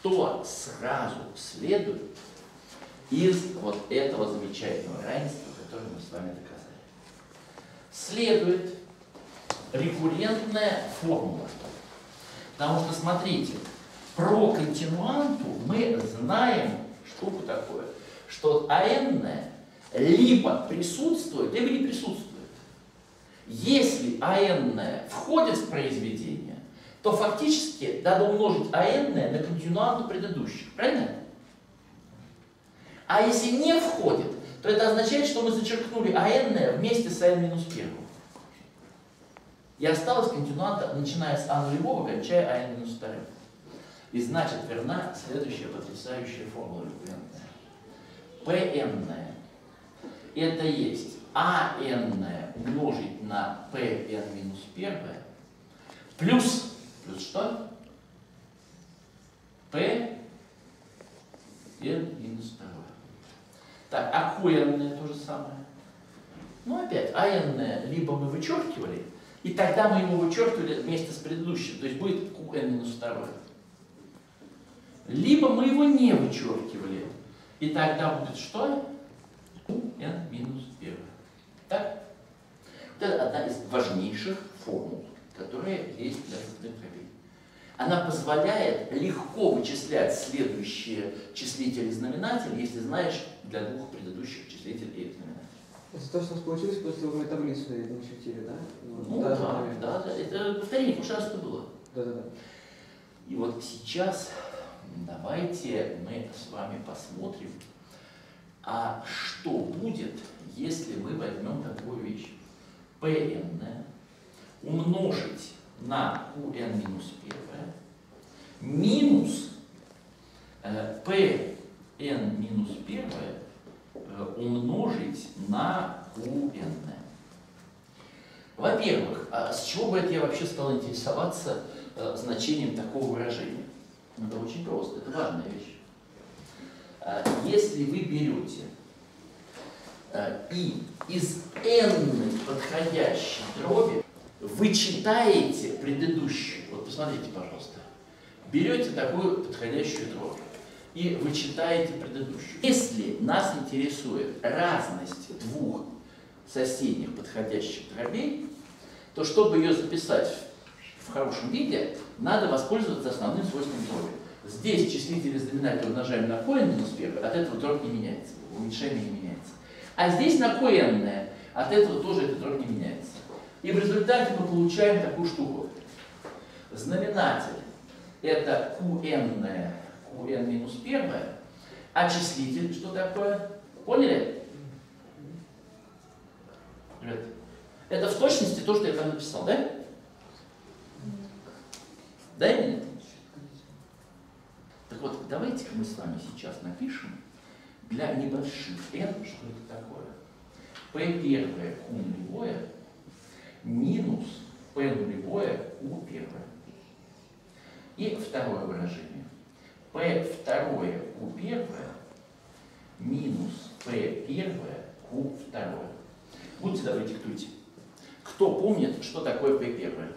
Что сразу следует из вот этого замечательного равенства, которое мы с вами доказали? Следует рекуррентная формула. Потому что, смотрите, про континуанту мы знаем штуку такую, что АН либо присутствует, либо не присутствует. Если АН входит в произведение, то фактически надо умножить АН на континуанту предыдущих. Правильно? А если не входит, то это означает, что мы зачеркнули АН вместе с АН минус первым. И осталась континуанта, начиная с А нулевого, кончая АН минус вторым. И значит верна следующая потрясающая формула рекуррентная. ПН это есть АН умножить на ПН минус первое плюс, плюс что? P N минус второе. Так, а QN то же самое. Ну опять, АН либо мы вычеркивали, и тогда мы его вычеркивали вместе с предыдущим, то есть будет QN минус второе. Либо мы его не вычеркивали, и тогда будет что? n минус 1. Так? Это одна из важнейших формул, которая есть для дробей. Она позволяет легко вычислять следующие числители и знаменатели, если знаешь для двух предыдущих числителей и знаменателей. Это то, что у нас получилось после мы таблицу начертили, да? Ну, да, да, да, да. Это повторение, в прошлый раз это было. Да, да, да. И вот сейчас давайте мы с вами посмотрим, а что будет, если мы возьмем такую вещь? Pn умножить на Qn минус 1 минус э, Pn минус 1 э, умножить на Qn. Во-первых, а с чего бы это я вообще стал интересоваться э, значением такого выражения? Это очень просто, это важная вещь. Если вы берете и из n подходящей дроби вычитаете предыдущую, вот посмотрите, пожалуйста, берете такую подходящую дробь и вычитаете предыдущую. Если нас интересует разность двух соседних подходящих дробей, то чтобы ее записать в хорошем виде, надо воспользоваться основным свойством дроби. Здесь числитель и знаменатель умножаем на коэн минус 1, от этого дробь не меняется, уменьшение не меняется. А здесь на коэнное, от этого тоже этот дробь не меняется. И в результате мы получаем такую штуку. Знаменатель это qn, qn минус 1, а числитель что такое? Поняли? Ребят, это в точности то, что я там написал, да? Да или нет? Так вот, давайте мы с вами сейчас напишем для небольших n, что это такое. p первое q нулевое минус p нулевое q первое. И второе выражение. p второе q первое минус p первое q второе. Будьте добры, диктуйте. Кто помнит, что такое p первое?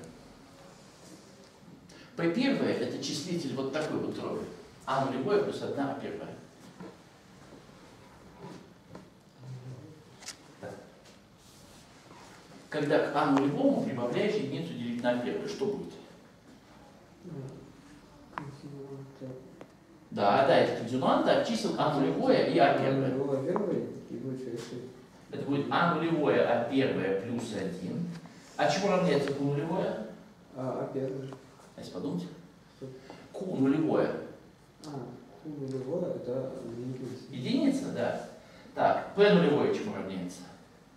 p первое это числитель вот такой вот дроби. А нулевое плюс 1 А первая. Когда к А нулевому прибавляешь единицу делить на А первую, что будет? Да, да, это континуанта от чисел А нулевое и А первое. Это будет А нулевое, А первое плюс 1. А чему равняется Q нулевое? А, а первое. Если подумать. Q нулевое а, Q нулевое это единица. Единица, да. Так, P нулевое чему равняется?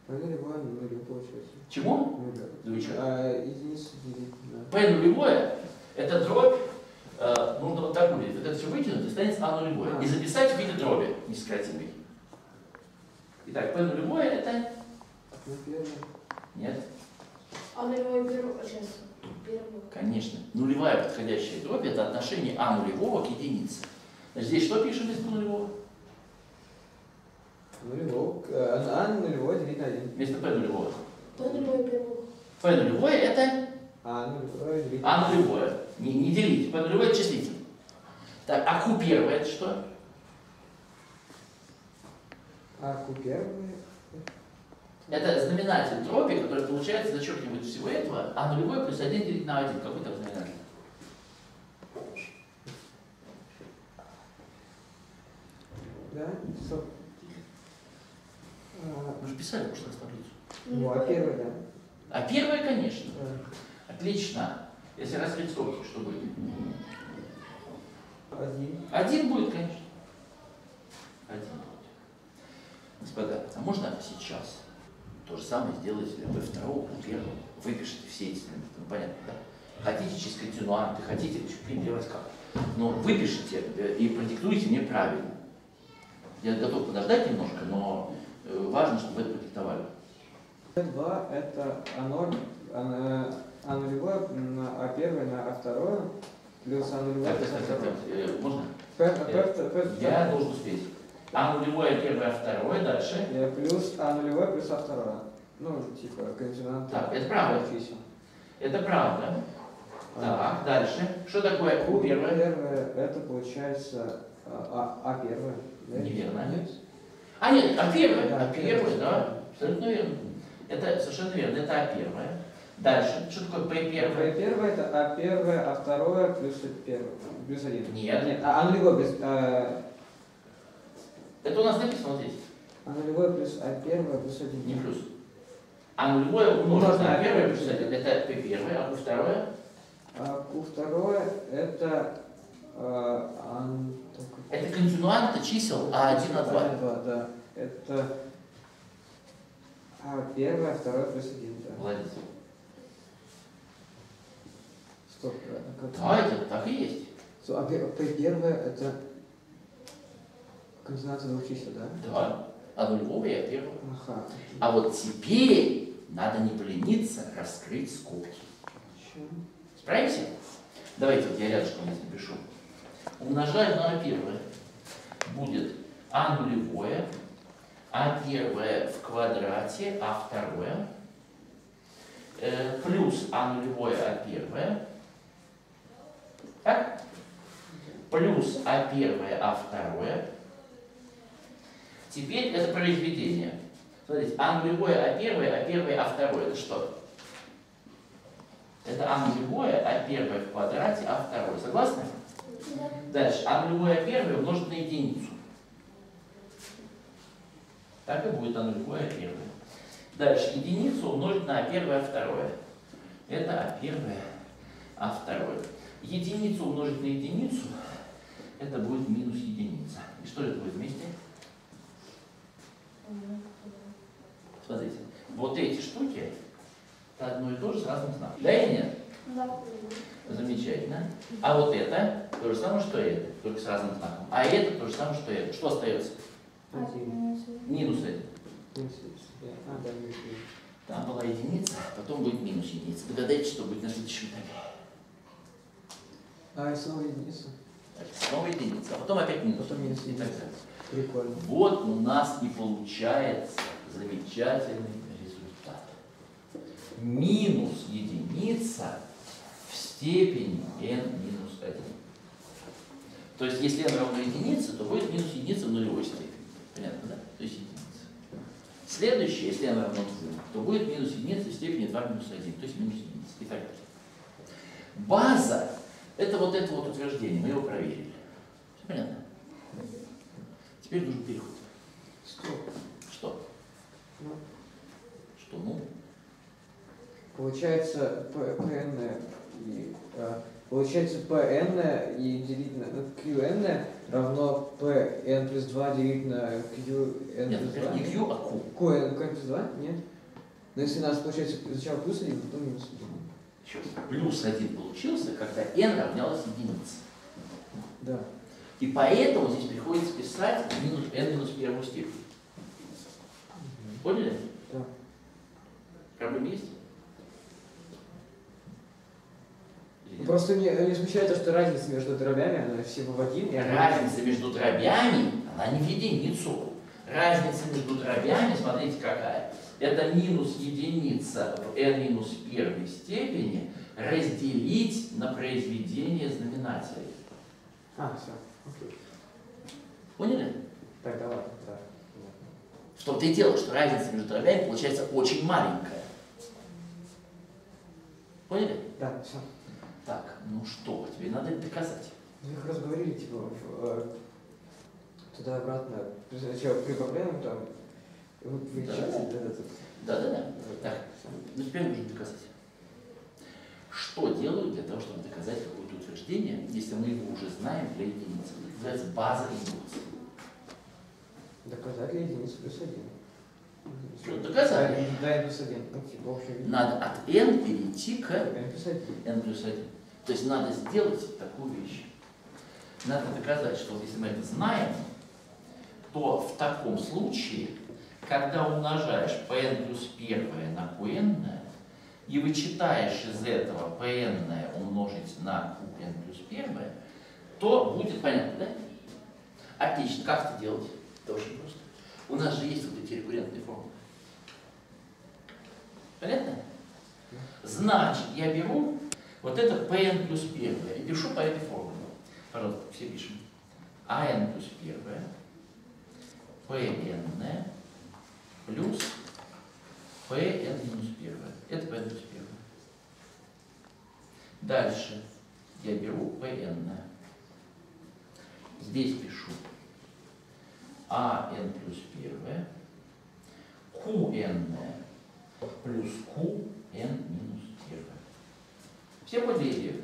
P нулевое нулю получается. Чему? Нуля. Ну и что? А, единицу делить на... P нулевое это дробь, э, нужно вот так будет. Вот это все вытянуть, останется А нулевое. А. И записать в виде дроби несократимой. Итак, P нулевое это... Первое. Нет, А нулевой беру, сейчас, первую. конечно. Нулевая подходящая дробь это отношение А нулевого к единице. Значит, здесь что пишем вместо нулевого? Нулевого. э, А нулевое делить на один. Вместо P нулевого. Кто нулевой беру? P нулевое это А нулевое делить на А нулевое. Не, не делить. P нулевое это числитель. Так, а q первое это что? А q первое. Это знаменатель дроби, который получается за счет нибудь всего этого, а нулевой плюс 1 делить на 1. Какой там знаменатель? Да? Же писали в прошлый раз таблицу. Ну, а первое, да. А первое, конечно. Да. Отлично. Если раскрыть скобки, что будет? Один. Один будет, конечно. Один будет. Господа, а можно сейчас то же самое сделать для B2, у первого? Выпишите все эти элементы. Ну, понятно, да? Хотите через континуанты, хотите делать как. Но выпишите э, и продиктуйте мне правильно. Я готов подождать немножко, но важно, чтобы это продиктовали. Два это А ноль, а, нулевое А первое на А второе, плюс А нулевое Так, так, так, э, можно? Я должен успеть. А нулевое, первое, второе, дальше. Э, Плюс А нулевое плюс А второе. Ну, типа, континуант. Так, это правда. Это правда. Так, дальше. Что такое Q первое? первое, это получается А, а первое. Неверно. Нет? А нет, А первое, Да, А первое, да. Абсолютно верно. Это совершенно верно, это А первое. Дальше. Что такое П первое? первое это А первое, А второе плюс первое. Плюс один. Нет. Нет, а, а нулевое без, а, Это у нас написано вот здесь. а нулевое плюс А первое плюс один. Не плюс. А нулевое умножить на на первое плюс один. Это П первое, а Q второе? А Q второе это а, ан- Это континуанты чисел А1, А2. А2, да. Это А первое, а второе плюс один, да. Молодец. Стоп, а как? Да, это так и есть. Со- А первое это континуация двух чисел, да? Да. А нулевое А первое. Ага. А вот теперь надо не полениться раскрыть скобки. Чё? Справимся? Давайте вот я рядышком здесь напишу. Умножаю на первое. Будет А нулевое, А первое в квадрате, А второе, э, плюс А нулевое, А первое. Так? Плюс А первое, А второе. Теперь это произведение. Смотрите, А нулевое, А первое, А первое, А второе. Это что? Это А нулевое, А первое в квадрате, А второе. Согласны? Дальше. А нулевое, А первое умножить на единицу. Так и будет А нулевое, А первое. Дальше. Единицу умножить на первое, А второе. Это первое, А второе. Единицу умножить на единицу, это будет минус единица. И что это будет вместе? Смотрите, вот эти штуки, это одно и то же с разным знаком. Да или нет? Да. Замечательно. А вот это то же самое, что это, только с разным знаком. А это то же самое, что это. Что остается? Минус это. Один. Там была единица, потом будет минус единица. Догадайтесь, что будет на следующем этапе. А, и снова единица. Так, Снова единица, а потом опять минус. Потом минус И так единица. далее. Прикольно. Вот у нас и получается замечательный результат. Минус единица в степени n минус 1. То есть, если n равно единице, то будет минус единица в нулевой степени. Понятно, да? То есть единица. Следующее, если n равно 2, то будет минус единица в степени 2 минус 1, то есть минус единица и так далее. База – это вот это вот утверждение, мы его проверили. Все понятно? Теперь нужен переход. Стоп. Что? Ну, Что, ну? Получается PN и а, получается PN и делить на ну, QN равно PN плюс 2 делить на QN Нет, плюс 2. например, не Q, а Q. QN, QN плюс 2? Нет? Но если у нас получается сначала плюс 1, потом минус 1. Еще. Плюс 1 получился, когда n равнялось единице. Да. И поэтому здесь приходится писать минус n минус первую степень. Поняли? Да. Проблема есть? Нет? Просто мне не смущает то, что разница между дробями, она всего в один. и она- Разница между дробями, она не в единицу. Разница между дробями, смотрите какая. Это минус единица в n минус первой степени разделить на произведение знаменателей. А, все, окей. Поняли? Тогда ладно, да. В том-то и дело, что разница между дробями получается очень маленькая. Поняли? Да, все. Так, ну что, тебе надо это доказать. Мы как раз говорили, типа, э, туда-обратно, сначала прибавляем там, и вот вычислить, да, да, да. Да-да-да. Вот Так. Ну теперь нужно доказать. Что делают для того, чтобы доказать какое-то утверждение, если мы его уже знаем для единицы? Это называется база индукции. Доказать единицу плюс один. Что, доказать? Да, Да, и плюс один. Ну, типа, Надо от n перейти к n плюс один. n плюс 1. То есть надо сделать такую вещь. Надо доказать, что если мы это знаем, то в таком случае, когда умножаешь pn плюс 1 на qn, и вычитаешь из этого pn умножить на qn плюс 1, то будет понятно, да? Отлично. Как это делать? Это очень просто. У нас же есть вот эти рекуррентные формулы. Понятно? Значит, я беру вот это Pn плюс 1 и пишу по этой формуле. Пожалуйста, все пишем. An плюс 1, Pn плюс Pn минус 1. Это Pn плюс 1. Дальше я беру Pn. Здесь пишу An плюс 1, Qn плюс Qn минус 1. Поняли идею?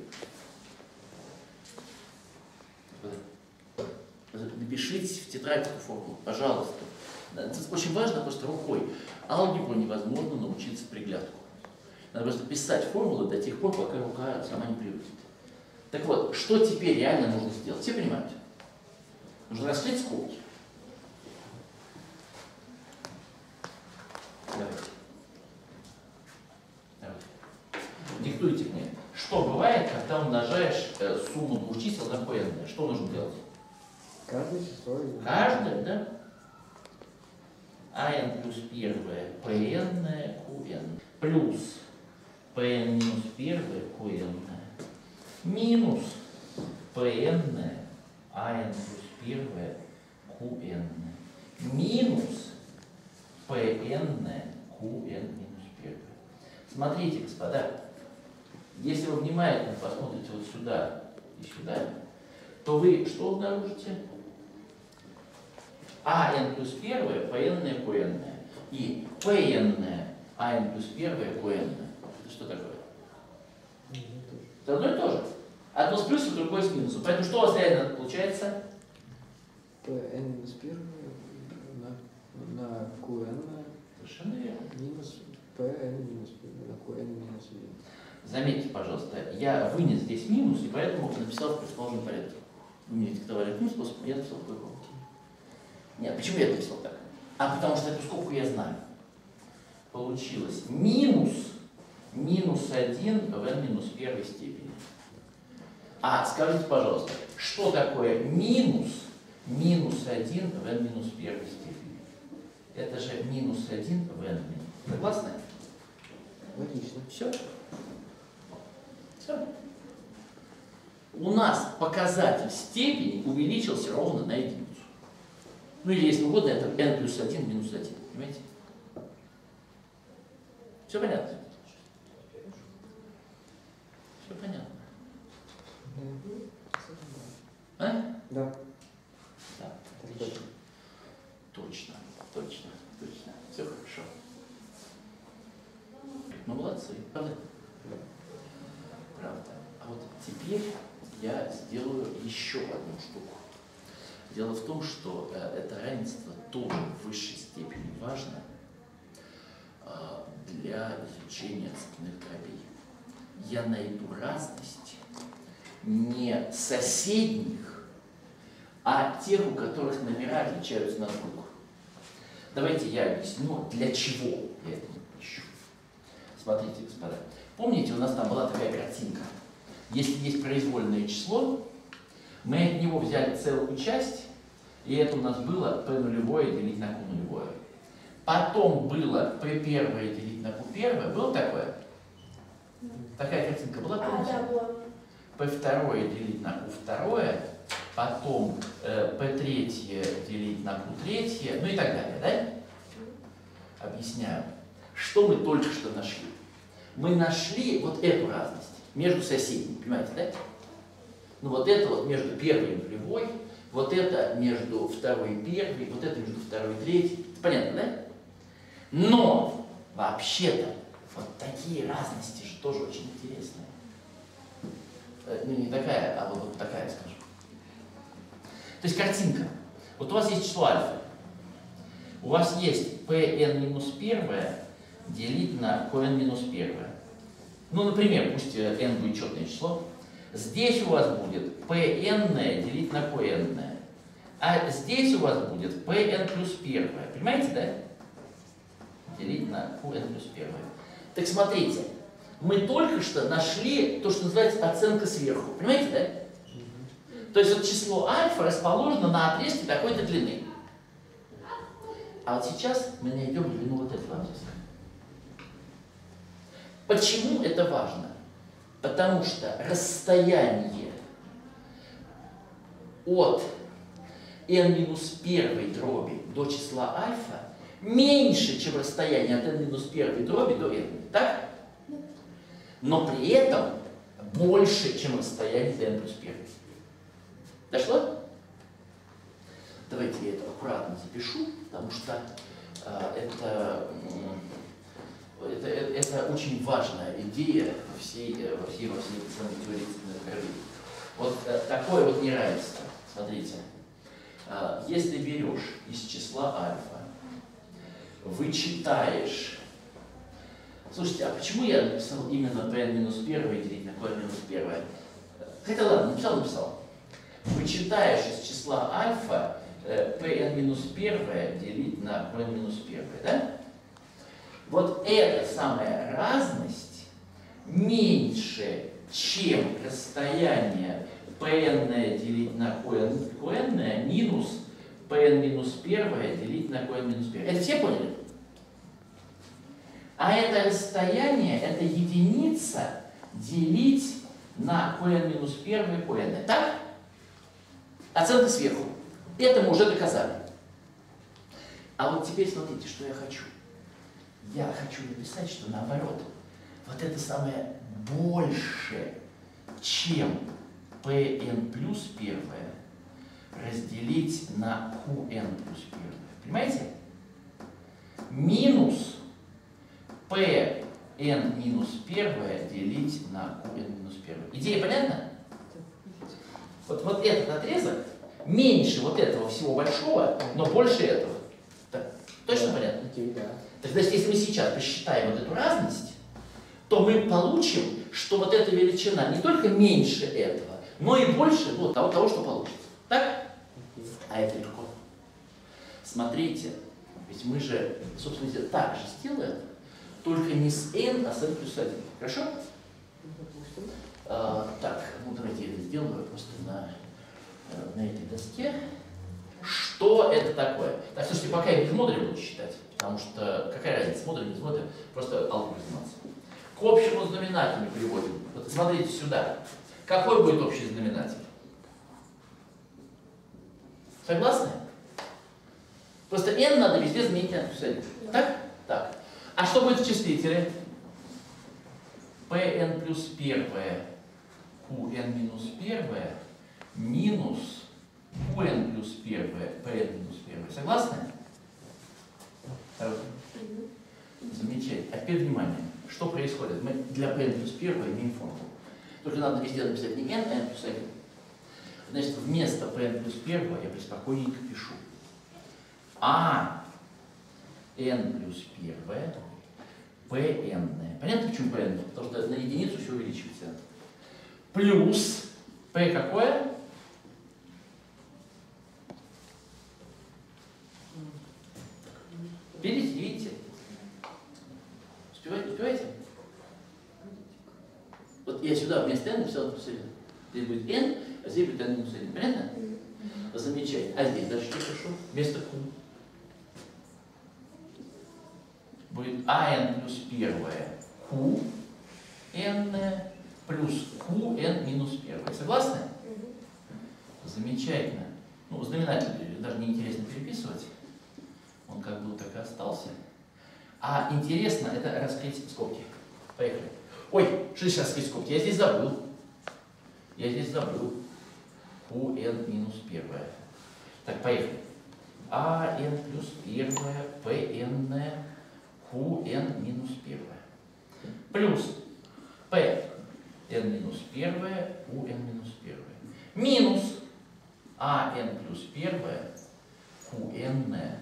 Напишите в тетрадь эту формулу, пожалуйста. Это очень важно просто рукой. Алгебру невозможно научиться приглядку. Надо просто писать формулы до тех пор, пока рука сама не привыкнет. Так вот, что теперь реально нужно сделать? Все понимают? Нужно раскрыть скобки. Давайте. Давайте. Диктуйте мне. Что бывает, когда умножаешь э, сумму двух чисел на? Что нужно делать? Каждое число. Каждое, да? ан плюс первое pn qn плюс pn минус первое qn минус pn ан плюс первое qn минус pn qn минус первое. Смотрите, господа, если вы внимательно посмотрите вот сюда и сюда, то вы что обнаружите? А n плюс 1, pn, qn. И pn, а n плюс 1, qn. Это что такое? Это одно и то же. Одно с плюсом, другое с минусом. Поэтому что у вас реально получается? P минус первое на, на QN Совершенно верно. минус PN минус первое на QN минус один. Заметьте, пожалуйста, я вынес здесь минус, и поэтому написал в противоположном порядке. Вы мне диктовали одним способом, я написал по-другому. Нет, почему я написал так? А потому что эту скобку я знаю. Получилось минус, минус 1 в n минус первой степени. А скажите, пожалуйста, что такое минус, минус 1 в n минус первой степени? Это же минус 1 в n. Согласны? Логично. Все. Все. У нас показатель степени увеличился ровно на единицу. Ну или, если угодно, это n плюс 1 минус 1. Понимаете? Все понятно? Все понятно. А? Да. Да, отлично. Точно, точно, точно. Все хорошо. Ну, молодцы, правда? Да. Правда. А теперь я сделаю еще одну штуку. Дело в том, что э, это равенство тоже в высшей степени важно э, для изучения цепных дробей. Я найду разность не соседних, а тех, у которых номера отличаются на двух. Давайте я объясню, для чего я это ищу. Смотрите, господа. Помните, у нас там была такая картинка. Если есть произвольное число, мы от него взяли целую часть, и это у нас было p нулевое делить на q нулевое. Потом было p первое делить на q первое. Было такое? Такая картинка была, А, помните? да, было. p второе делить на q второе, потом э, p третье делить на q третье, ну и так далее, да? Объясняю. Что мы только что нашли? Мы нашли вот эту разность между соседними, понимаете, да? Ну вот это вот между первой и нулевой, вот это между второй и первой, вот это между второй и третьей. Понятно, да? Но вообще-то вот такие разности же тоже очень интересные. Э, Ну не такая, а вот такая, скажем. То есть картинка. Вот у вас есть число альфа. У вас есть pn минус первое делить на qn минус первое. Ну, например, пусть э, n будет четное число. Здесь у вас будет pn делить на qn. А здесь у вас будет pn плюс первое. Понимаете, да? Делить на qn плюс первое. Так смотрите, мы только что нашли то, что называется оценка сверху. Понимаете, да? То есть вот число альфа расположено на отрезке такой-то длины. А вот сейчас мы найдем длину вот этого отрезка. Почему это важно? Потому что расстояние от n минус первой дроби до числа альфа меньше, чем расстояние от n минус первой дроби до n. Так? Но при этом больше, чем расстояние до n плюс 1. Дошло? Давайте я это аккуратно запишу, потому что э, это, м, это, это, это очень важная идея во всей, э, во всей, во всей пациентской теории цветной Вот э, такое вот неравенство. Смотрите, Э, если берешь из числа альфа, вычитаешь Слушайте, а почему я написал именно pn минус 1 делить на qn минус 1? Хотя ладно, написал, написал. Вычитаешь из числа альфа э, pn минус 1 делить на qn минус 1, да? Вот эта самая разность меньше, чем расстояние pn делить на qn, qn минус pn минус 1 делить на qn минус 1. Это все поняли? А это расстояние, это единица делить на qn минус 1 qn. Так? Оценка сверху. Это мы уже доказали. А вот теперь смотрите, что я хочу. Я хочу написать, что наоборот, вот это самое больше, чем pn плюс 1 разделить на qn плюс 1. Понимаете? Минус pn минус 1 делить на qn минус 1. Идея понятна? Вот, вот этот отрезок меньше вот этого всего большого, но больше этого. Так, точно Да. понятно? Да. Так, значит, если мы сейчас посчитаем вот эту разность, то мы получим, что вот эта величина не только меньше этого, но и больше вот того, того, что получится. Так? А это легко. Смотрите, ведь мы же, собственно, говоря, так же сделаем, только не с n, а с n плюс 1. Хорошо? А, так, ну давайте я это сделаю просто на, э, на этой доске. Что это такое? Так, слушайте, пока я без модуля буду считать, потому что какая разница, модуль, без модуля, просто алгеброй заниматься. К общему знаменателю приводим. Вот смотрите сюда. Какой будет общий знаменатель? Согласны? Просто n надо везде заменить на 1. Так? Так. А что будет в числителе? pn плюс 1 qn минус 1 минус qn плюс 1 pn минус 1. Согласны? Замечательно. А теперь внимание. Что происходит? Мы для pn плюс 1 имеем формулу. Только надо везде написать не n, а n плюс 1. Значит, вместо pn плюс 1 я преспокойненько пишу. А n плюс 1 pn. Понятно, почему pn? Потому что на единицу все увеличивается. Плюс p какое? Видите? Успеваете, успеваете? Вот я сюда вместо n написал 1. Здесь будет n, а здесь будет n минус 1. Понятно? Замечательно. А здесь дальше что пишу? Вместо q. Будет ан плюс первое q n плюс q n минус первое. Согласны? Замечательно. Ну, знаменатель даже не интересно переписывать. Он как будто так и остался. А интересно это раскрыть скобки. Поехали. Ой, что здесь раскрыть скобки? Я здесь забыл. Я здесь забыл. QN минус первое. Так, поехали. АН плюс первое, ПН, QN минус первое. Плюс P n минус первое, QN минус первое. Минус АН плюс первое, QN,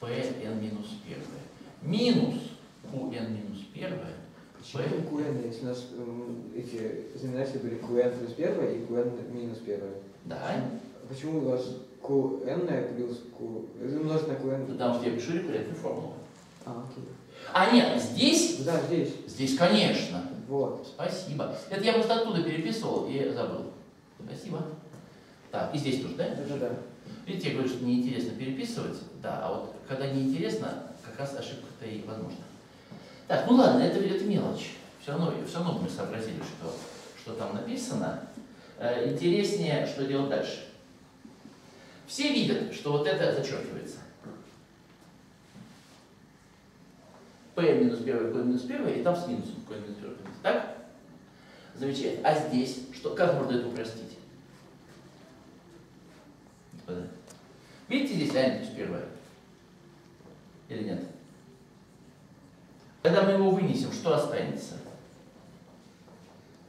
PN минус первое. Минус QN минус первое, Почему QN, если у нас эти знаменатели были QN плюс первое и QN минус первое? да, Почему у вас QN плюс Q умножить на QN? потому что я пишу рекуррентную формулу. А, окей. А нет, здесь, Да, здесь. здесь, конечно. Вот. Спасибо. Это я просто оттуда переписывал и забыл. Спасибо. Так, и здесь тоже, да? Да-да-да. Видите, я говорю, что неинтересно переписывать, да, а вот когда неинтересно, как раз ошибка-то и возможна. Так, ну ладно, это, это мелочь. Все равно, все равно мы сообразили, что, что там написано. Э, интереснее, что делать дальше. Все видят, что вот это зачеркивается. P минус 1, Q минус 1, и там с минусом Q минус 1. Так? Замечательно. А здесь, что, как можно это упростить? Видите здесь плюс 1? Или нет? Когда мы его вынесем, что останется?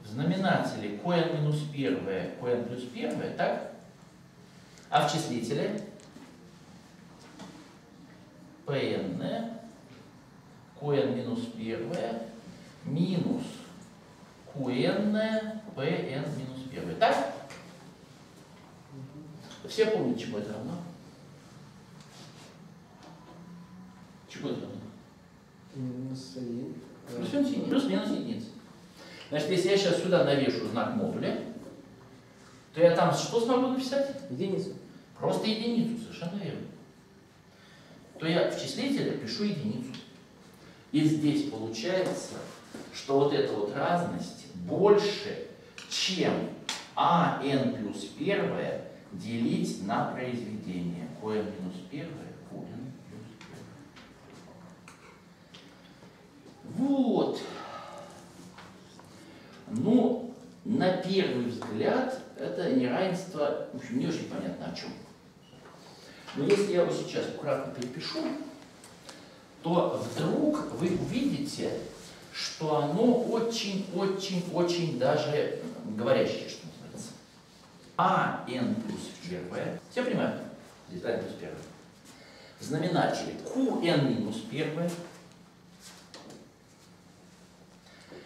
В знаменателе qn минус 1, qn плюс 1, так? А в числителе pn, qn минус 1, минус qn, pn минус 1. Так? Все помнят, чему это равно? Чему это равно? Минус один. Плюс минус единица. Плюс минус единица. Значит, если я сейчас сюда навешу знак модуля, то я там что смогу написать? Единицу. Просто единицу, совершенно верно. То я в числителе пишу единицу. И здесь получается, что вот эта вот разность больше, чем АН плюс первое делить на произведение. Qn минус первое, Qn плюс первое. Вот. Ну, на первый взгляд, это неравенство, в общем, не очень понятно о чем. Но если я его сейчас аккуратно перепишу, то вдруг вы увидите, что оно очень-очень-очень даже говорящее, что. А n плюс первое, все понимают? N плюс первое. В знаменателе qn минус первое.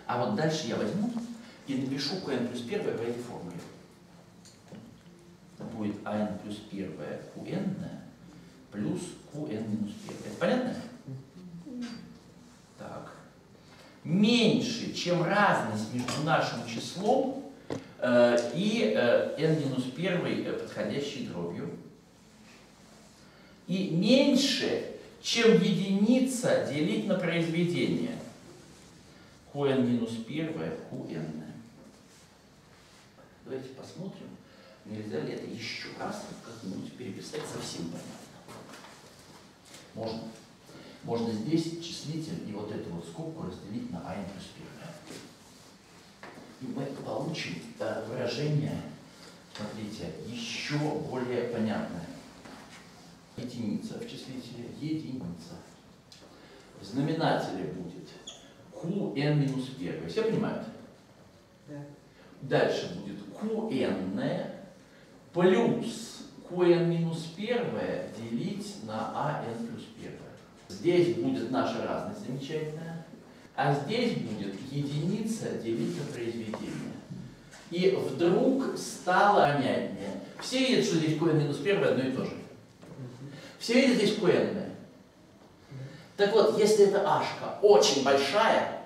А вот дальше я возьму и напишу qn плюс первое по этой формуле. Будет ан плюс первое qn плюс qn минус первое. Это понятно? Так. Меньше, чем разность между нашим числом и э, n минус первой э, подходящей дробью. И меньше, чем единица делить на произведение. qn минус первое, qn. Давайте посмотрим, нельзя ли это еще раз как-нибудь переписать совсем понятно. Можно. Можно здесь числитель и вот эту вот скобку разделить на n плюс 1. И мы получим выражение, смотрите, еще более понятное. Единица в числителе единица. В знаменателе будет qn минус 1. Все понимают? Да. Дальше будет qn плюс qn минус 1 делить на an плюс 1. Здесь будет наша разность замечательная, а здесь будет единица делить на произведение. И вдруг стало понятнее. Все видят, что здесь qn минус 1 одно и то же. Все видят здесь qn. Так вот, если эта ашка очень большая,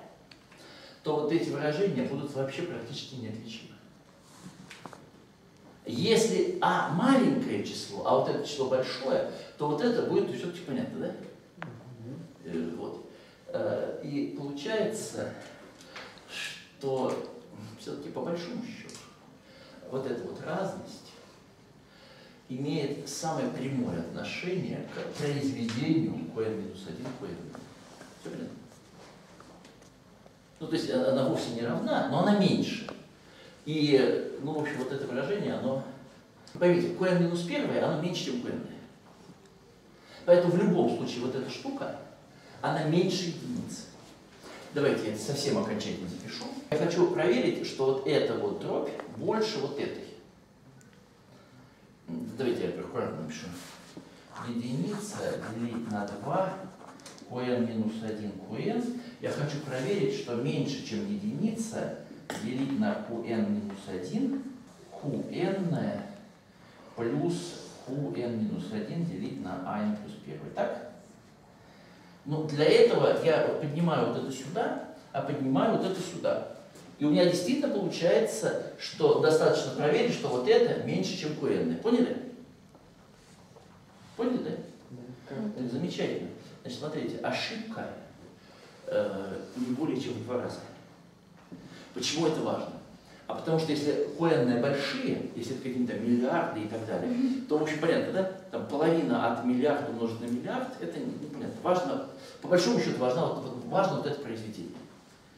то вот эти выражения будут вообще практически неотличимы. Если А маленькое число, а вот это число большое, то вот это будет все-таки понятно, да? Э, Вот. Э, И получается, что все-таки по большому счету вот эта вот разность имеет самое прямое отношение к произведению qn минус 1 qn. Все понятно? Ну, то есть она вовсе не равна, но она меньше. И, ну, в общем, вот это выражение, оно... Поймите, qn минус первое, оно меньше, чем qn. Поэтому в любом случае вот эта штука, она меньше единицы. Давайте я совсем окончательно запишу. Я хочу проверить, что вот эта вот дробь больше вот этой. Давайте я аккуратно напишу. Единица делить на 2, qn минус 1 qn. Я хочу проверить, что меньше, чем единица, делить на qn минус 1, qn плюс qn минус 1 делить на ан плюс 1. Так? Но для этого я поднимаю вот это сюда, а поднимаю вот это сюда. И у меня действительно получается, что достаточно проверить, что вот это меньше, чем qn. Поняли? Поняли, да? Да. Замечательно. Значит, смотрите, ошибка э, не более чем в два раза. Почему это важно? А потому что если qn большие, если это какие-то миллиарды и так далее, то, в общем, понятно, да? Там половина от миллиарда умножить на миллиард, это не, не понятно. Важно, по большому счету, важно, вот, важно вот это произведение.